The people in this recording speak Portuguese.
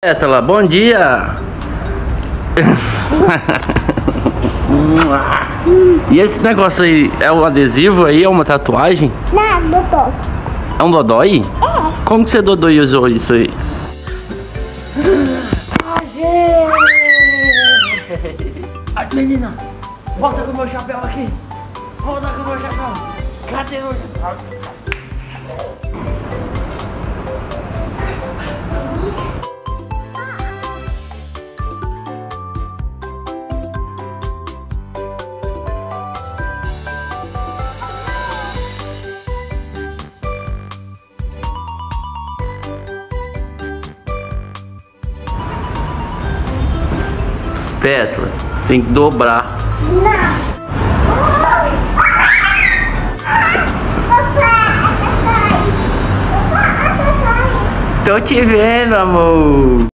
Pétala, bom dia! e esse negócio aí é um adesivo aí? É uma tatuagem? Não, doutor. É um dodói? É. Como que você dodói usou isso aí? Ai, menina, volta com o meu chapéu aqui. Volta com o meu chapéu. Cadê o chapéu? Pétala, tem que dobrar. Não. Tô te vendo, amor.